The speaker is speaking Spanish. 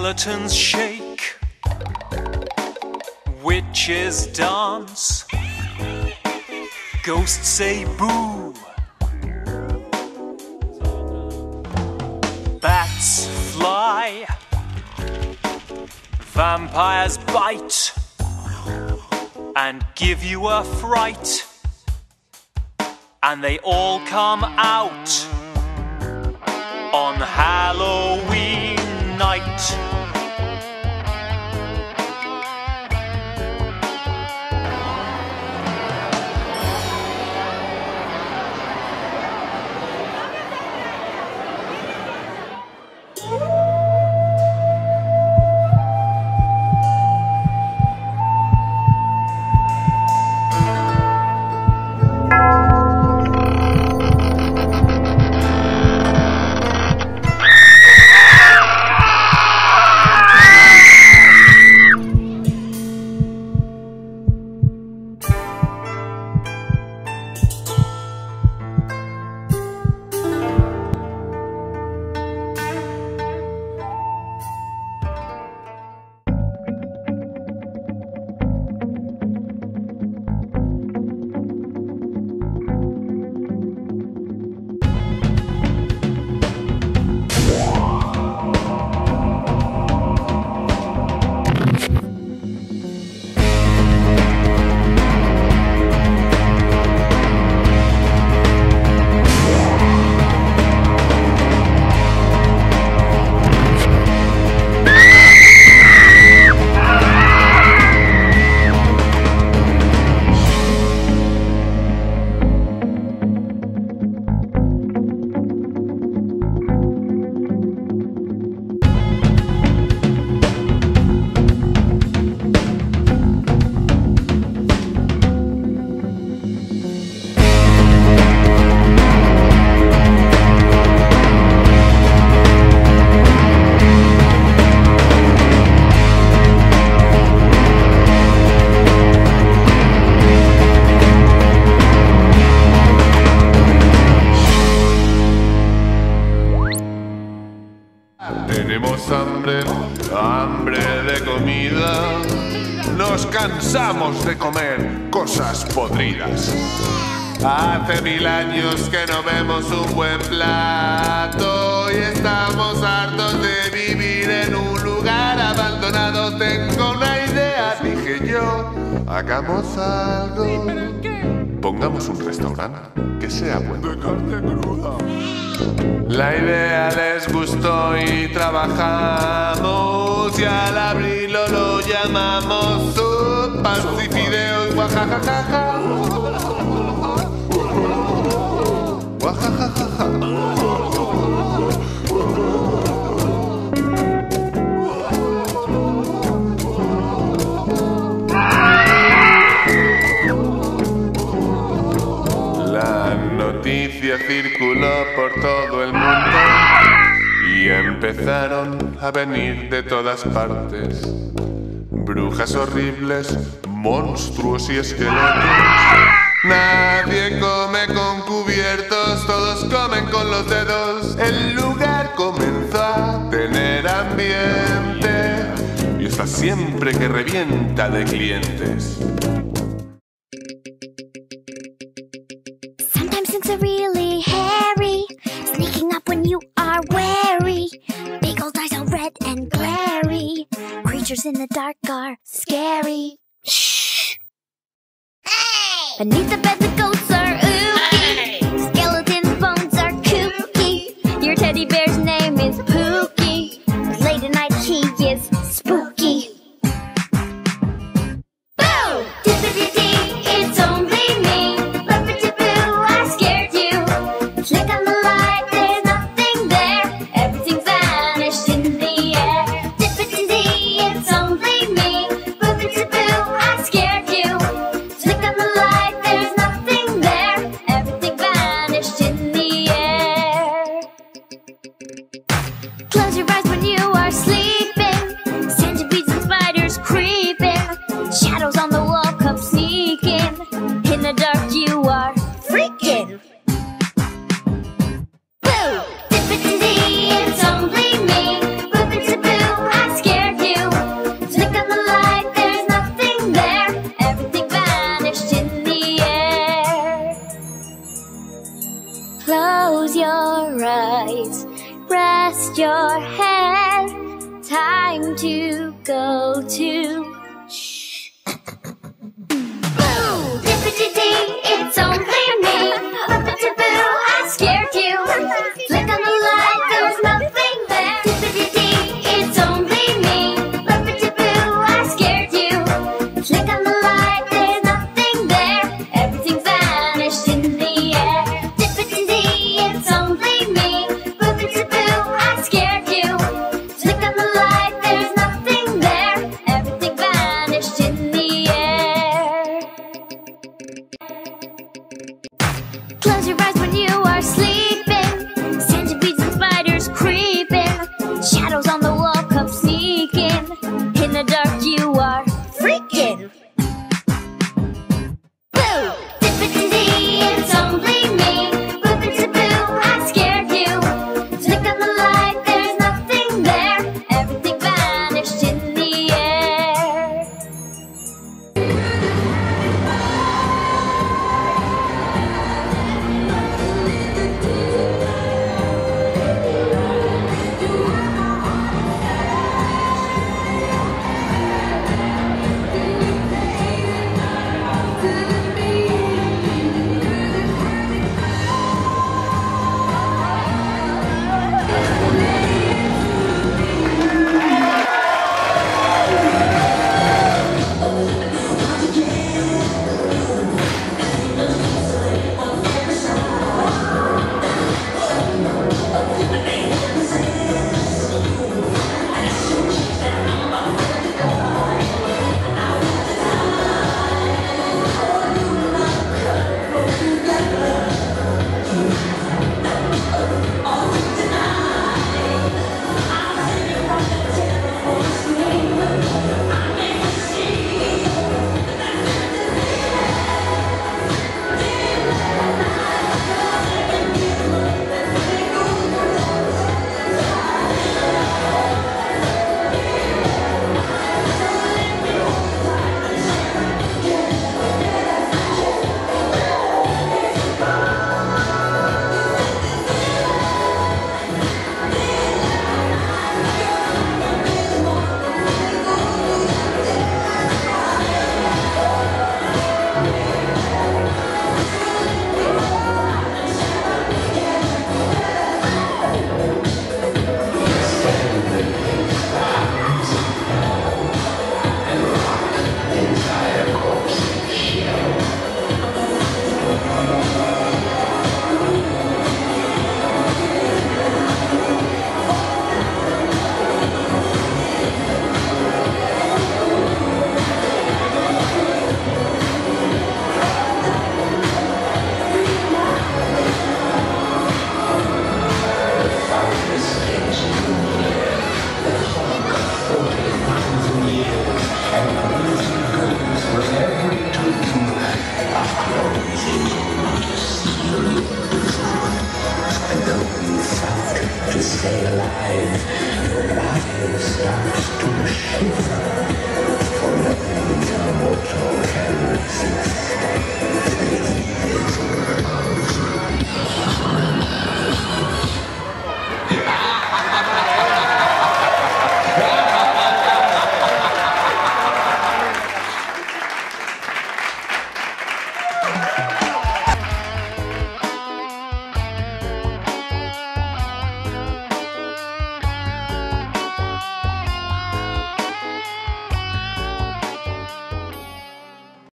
Skeletons shake, witches dance, ghosts say boo. Bats fly, vampires bite, and give you a fright. And they all come out on Halloween night. Hambre, hambre de comida. Nos cansamos de comer cosas podridas. Hace mil años que no vemos un buen plato y estamos hartos de vivir en un lugar abandonado. Tengo una idea, dije yo. Hagamos algo. Pongamos un restaurante que sea bueno. De carne cruda. La idea les gustó y trabajamos y al abrirlo lo llamamos sopas y fideos guajajajaja. Guajajajaja. Noticia circuló por todo el mundo y empezaron a venir de todas partes. Brujas horribles, monstruos y esqueletos. Nadie come con cubiertos, todos comen con los dedos. El lugar comenzó a tener ambiente y está siempre que revienta de clientes. Creatures in the dark are scary. Shh. Hey! Beneath the bed, the Close your eyes, rest your head. Time to go to you are.